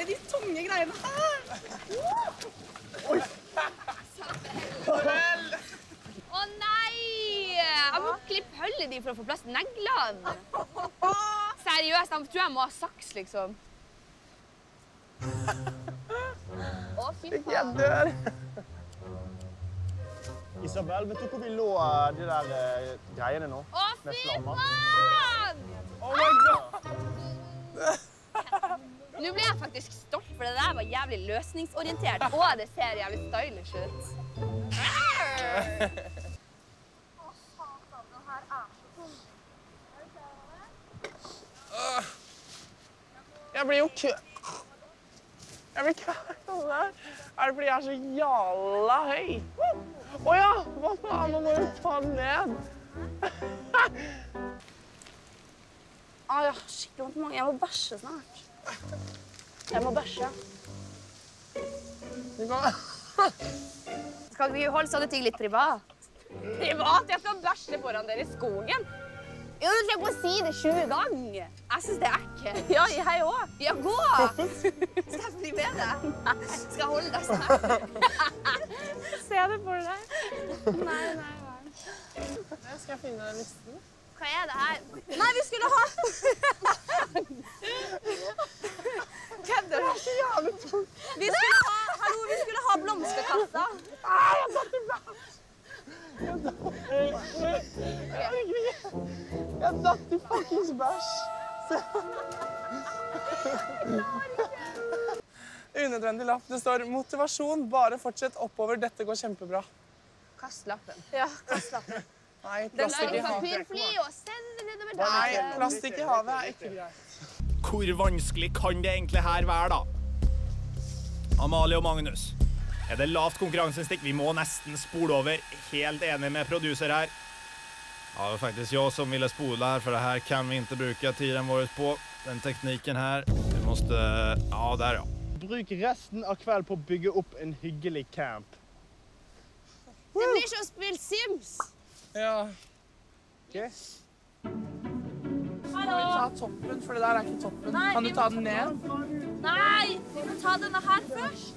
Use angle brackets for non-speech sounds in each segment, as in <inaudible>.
bære de tunge greiene her. Å nei! Jeg må klippe hullet de for å få plass til neglene. Seriøst, jeg tror jeg må ha saks, liksom. Å, fy faen. Jeg dør. Isabel, vet du hvor vi lå eh, de der eh, greiene nå? Å, fy faen! Oh my god! <laughs> Nå ble jeg faktisk stolt, for det der var jævlig løsningsorientert. Og det ser jævlig stylish ut. Jeg blir jo kø... Jeg blir kø... Er det fordi jeg er så jalla høy? Å ja! Hva faen? Nå må du ta den ned. Ah, ja, skikkelig vondt i magen. Jeg må bæsje snart. Jeg må bæsje. Skal vi holde sånne ting litt privat? Privat? Jeg skal bæsje foran dere i skogen. Jo, du trenger å si det 20 ganger. Jeg syns det er ekkelt. Ja, jeg òg. Ja, gå! Skal jeg bli med deg? Skal jeg holde deg sånn? <laughs> Se det for deg. Nei, nei, nei. Skal jeg finne den listen? Hva er det her? Nei, vi skulle ha Kødder du? Vi skulle ha, hallo, vi skulle ha blomsterkassa. Jeg datt i fuckings bæsj. Unødvendig lapp. Det står 'motivasjon'. Bare fortsett oppover. Dette går kjempebra. Kast lappen. Ja, kast lappen. Nei, plastikk i havet. det nedover Nei, plastikk i havet er ikke greit. Hvor vanskelig kan det egentlig her være, da? Amalie og Magnus. Er det lavt konkurranseinstinkt? Vi må nesten spole over. Helt enig med produser her. Ja, det var faktisk jeg som ville spole her, for det her kan vi ikke bruke tiden vår på. Den teknikken her. Vi måste... Ja, der, ja. Bruk resten av kvelden på å bygge opp en hyggelig camp. Det blir som å spille Sims. Ja. Ok. Skal vi ta toppen, for det der er ikke toppen. Kan du ta den ned? Nei, vi må ta denne her først.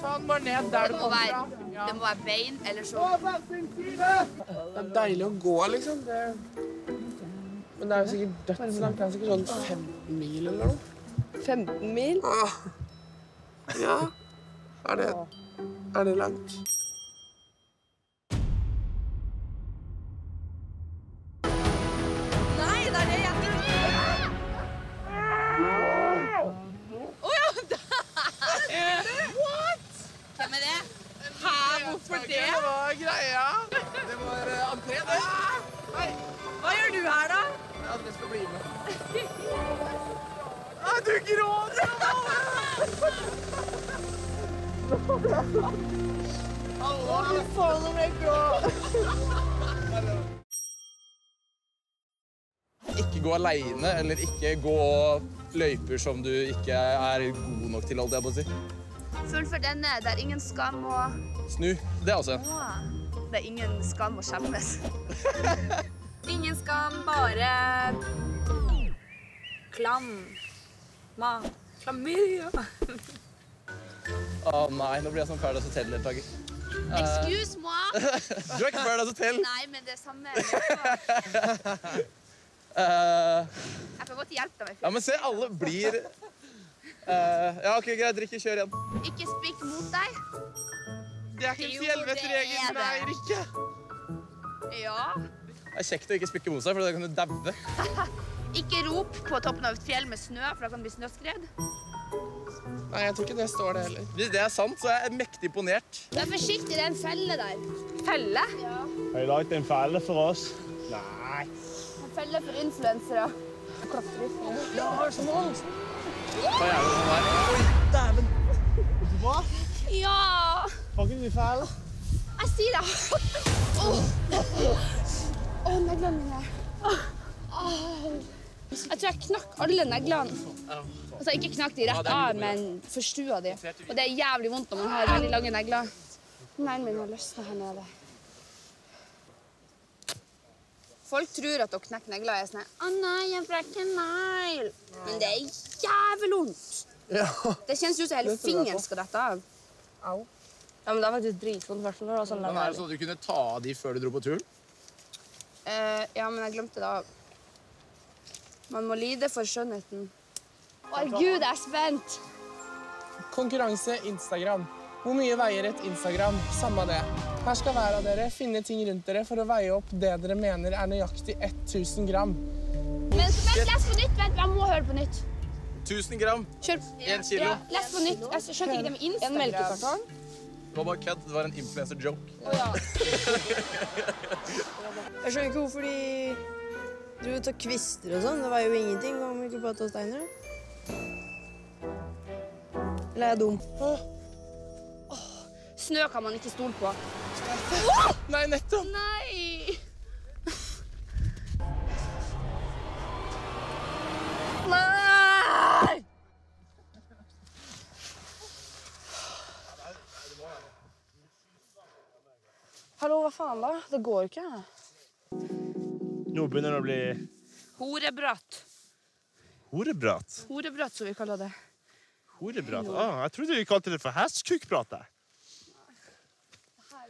Ta den bare ned der du kommer fra. Ja. det må være bein, eller så Det er deilig å gå, liksom. Det... Men det er jo sikkert dødslangt. Det er sikkert sånn 15 mil eller noe. 15 mil? Ah. Ja. Er det, er det langt? Hallo, fy faen om jeg Ikke gå aleine, eller ikke gå løyper som du ikke er god nok til, holdt jeg på å si. Fullfør denne. Det er ingen skam å Snu. Det er også en. Det er ingen skam å skjemmes. <laughs> ingen skam, bare klam. Ma. Klamydia. Å nei, nå blir jeg som Paradise Hotel-deltaker. Excuse moi. <laughs> Du er ikke Paradise Hotel. Nei, men det er samme. <laughs> Eh, Jeg kan godt hjelpe deg med ja, men se, alle blir uh, Ja, OK, greit. Drikke, kjør igjen. Ikke spikk mot deg. Det er ikke en fjellvettregel det. Rikke. Ja. Det er kjekt å ikke spikke mot seg, for da kan du daue. <laughs> Ikke rop på toppen av et fjell med snø, for da kan det bli snøskred. Nei, jeg tror ikke det står det heller. Hvis det er sant, så er jeg mektig imponert. Vær forsiktig, det er en felle der. Felle? Ja. Har de lagd en felle for oss? Nei. En felle for influensere. Ja, har du sånn der? Oi, dæven. Hva? Ja! Har ikke du felle? Jeg sier det. Åh, jeg glemmer. Åh. Jeg tror jeg knakk alle neglene. Altså, ikke knakk de rett av, men forstua de. Og det er jævlig vondt når man har veldig lange negler. Neglen min har løsna her nede. Folk tror at å knekke negler er sånn Å nei, jeg brekker en negl. Men det er jævlig vondt. Ja. Det kjennes ut som hele fingeren skal dette av. Au. Ja, men det er faktisk dritvondt, sånn Men er det sånn at du kunne ta av de før du dro på turen? Uh, ja, men jeg glemte det av. Man må lide for skjønnheten. Å, gud, jeg er spent! Konkurranse Instagram. Hvor mye veier et Instagram? Samme det. Her skal hver av dere finne ting rundt dere for å veie opp det dere mener er nøyaktig 1000 gram. Men vent, les på nytt. Vent, jeg må høre på nytt. 1000 gram? Kjør. Én kilo? Les på nytt. Jeg skjønte ikke det med Instagram. En melkekartong? Det var bare kødd. Det var en influencer-joke. <laughs> Jeg skjønner ikke hvorfor de dro og tok kvister og sånn. Det var jo ingenting om ikke bare ta steiner. Eller er jeg dum? Snø kan man ikke stole på. Nei, nettopp! Nei! Nei! Hallo, hva faen da? Det går ikke. Nå begynner det å bli Horebrat. Horebrat? Horebrat, som vi kaller det. Horebrat? Ah, jeg trodde vi kalte det for hestkukkprat.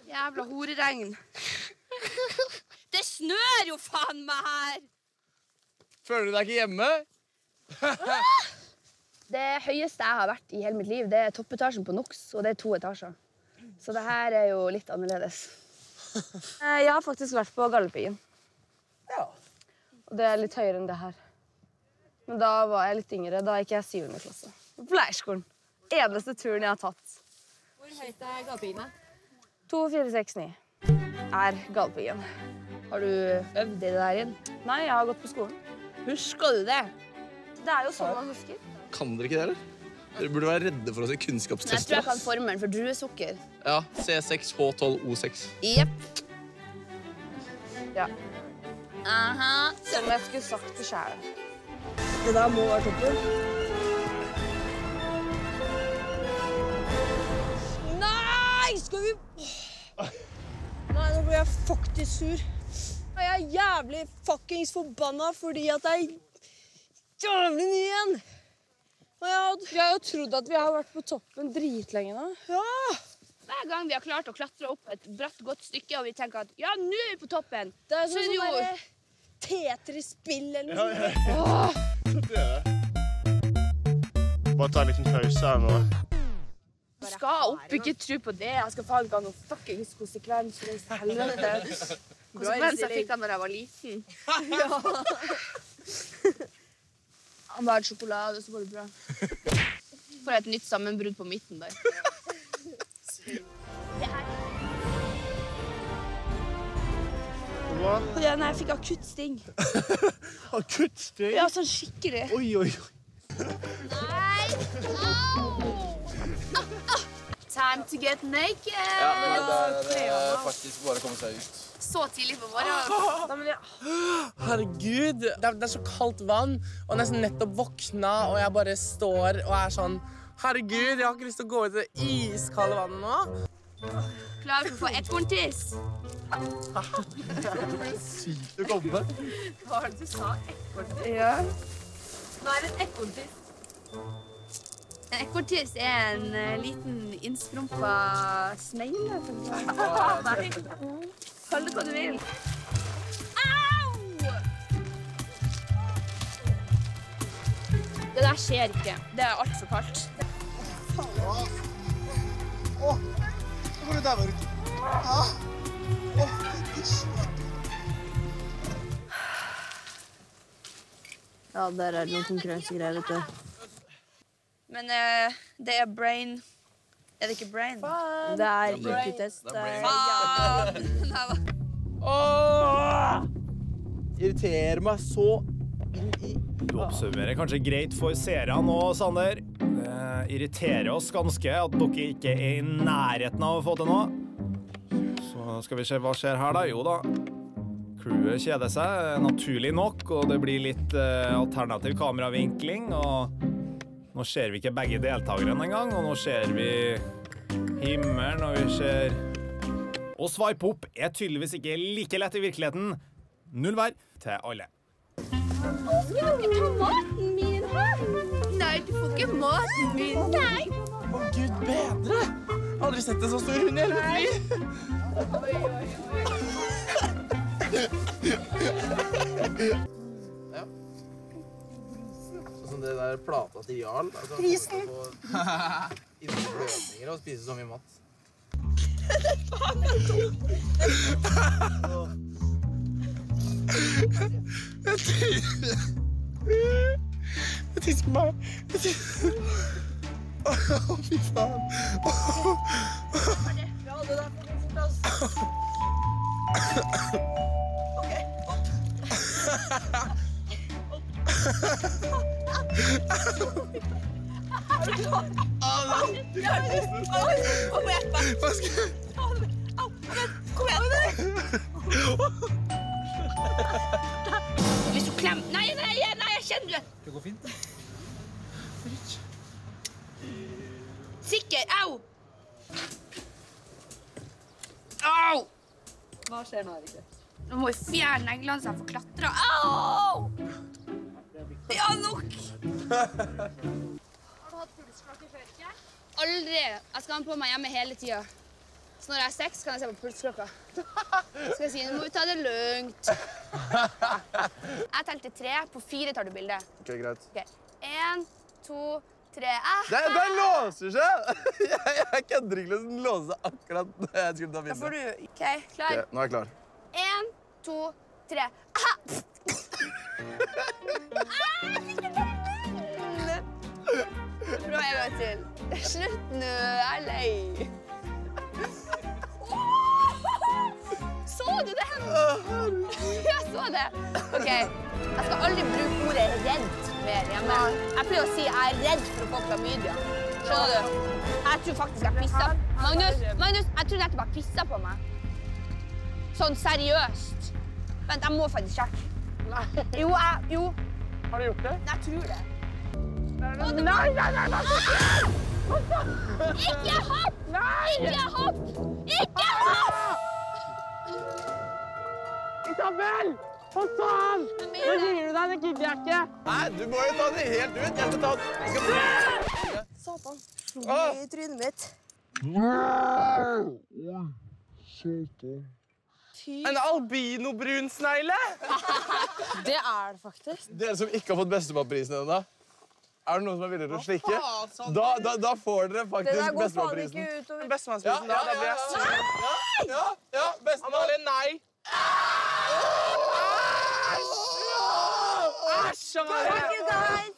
Jævla horeregn. <laughs> Det snør jo faen meg her! Føler du deg ikke hjemme? <laughs> Det høyeste jeg har vært i hele mitt liv, det er toppetasjen på NOx, og det er to etasjer. Så det her er jo litt annerledes. Eh, Jeg har faktisk vært på Galdhøpiggen. Ja. Og det er litt høyere enn det her. Men da var jeg litt yngre. Da gikk jeg i syvende klasse. På leirskolen. Eneste turen jeg har tatt. Hvor høyt er Galdhøpiggen? 2469 er Galdhøpiggen. Har du øvd i det der igjen? Nei, jeg har gått på skolen. Husker du det? Det er jo sånn man husker. Kan dere ikke det, eller? Dere burde være redde for å si Jeg tror kunnskapstester. jeg kan formelen for druesukker. Ja, C6H12O6. Jepp. Ja. Aha. Som jeg skulle sagt det sjæl. Det der må være toppen. Nei! Skal vi Nei, nå blir jeg faktisk sur. Jeg er jævlig fuckings forbanna fordi at jeg er jævlig ny igjen. Og jeg har, jeg har jo trodd at vi har vært på toppen dritlenge nå. Ja! Hver gang vi har klart å klatre opp et bratt, godt stykke, og vi tenker at ja, nå er vi på toppen, Det er så sånn er det jo derre Tetris-spill eller noe ja, sånt. Bare ta en liten pause her nå. Du skal opp, ikke tro på det. Jeg skal faen ikke ha noen fuckings konsekvenser. i helvete. Konsekvenser fikk jeg da jeg var liten. Han bare hadde sjokolade, og så går det bra. Får jeg et nytt sammenbrudd på midten der. Hva? Ja, nei, jeg fikk akutt sting. <laughs> akutt sting? Ja, sånn skikkelig. Oi, oi, oi. Nei! Time to get naked! Det er faktisk bare å komme seg ut. Så tidlig på morgenen. Men. Herregud, det er, det er så kaldt vann, og jeg nesten nettopp våkna, og jeg bare står og er sånn Herregud, jeg har ikke lyst til å gå ut i det iskalde vannet nå. Klar for å få ekorntiss? Sykt å komme. Hva var det du sa? Ekorntiss? Ja. Hva er en ekorntiss? En ekorntiss er en eh, liten innskrumpa snegle. Nei. Kall det hva du vil. Au! Det der skjer ikke. Det er altfor kaldt. Ja, der er det noen konkurransegreier, vet du. Men uh, det er brain Er det ikke brain? Det er IQ-test. Det Faen! <laughs> Åh! Irriterer meg så inn i Du oppsummerer kanskje greit for seerne nå, Sander. Det irriterer oss ganske at dere ikke er i nærheten av å få til noe. Så skal vi se hva skjer her, da. Jo da. Crewet kjeder seg, naturlig nok, og det blir litt eh, alternativ kameravinkling. Og nå ser vi ikke begge deltakerne engang, og nå ser vi himmelen, og vi ser Å sveipe opp er tydeligvis ikke like lett i virkeligheten. Null hver til alle. Skal jeg ikke ta maten min? Nei, du får ikke maten min. Nei. Å, gud bedre! Aldri sett en så stor hund i hele mitt liv. Sånn som det der plata til Jarl. Altså, Prisen! Blødninger og spise så mye mat. <laughs> Jeg tisser på meg. Jeg tisser. Å, fy faen. Hva skal jeg Hvis du klemmer Nei, nei, nei, jeg kjenner det. Går fint. Sikker. Au. Au. Hva skjer nå, Erike? Nå må vi fjerne neglene så jeg får klatre. Au! Ja, nok. Har du hatt pulsklokke før? ikke? Aldri. Jeg skal ha den på meg hjemme hele tida. Så når jeg er seks, kan jeg se på pulsklokka. Skal jeg si nå må vi ta det lugnt. Jeg telte tre. På fire tar du bilde. Ok, greit. Okay. En, to, tre. Ah, Det, det låser seg! <laughs> Jeg, jeg kødder ikke. Den låser seg akkurat da jeg skulle ta da får bilde. du OK, klar. Ok, nå er jeg klar. En, to, tre. Ah! <laughs> Ah, på! Prøv en gang til. Slutt nå. Jeg er lei. Så du den? Jeg så det. OK. Jeg skal aldri bruke ordet redd mer hjemme. Jeg pleier å si jeg er redd for å få klamydia. Skjønner du? Jeg tror faktisk jeg pissa Magnus, Magnus, jeg tror nettopp jeg pissa på meg. Sånn seriøst. Vent, jeg må faktisk sjekke. Jo, jeg Jo, Har du gjort det? jeg tror det. Nei, nei, nei! nei. Ikke hopp! Ikke hopp! Ikke hopp! Isabel! For faen! Nå gir du deg. Det gidder jeg ikke. Nei, du må jo ta det helt ut. Jeg skal ta den. Skal... Satan. Slo i trynet mitt. En albinobrun snegle? <laughs> Det er det faktisk. Dere som ikke har fått Bestefar-prisen ennå, er det noen som er villig til å slikke? Da, da, da får dere Det der faktisk går faen ikke utover. Ja, da. Da blir jeg sur. ja, ja, ja, bestemann. Nei. Æsj, Æsj! Guys.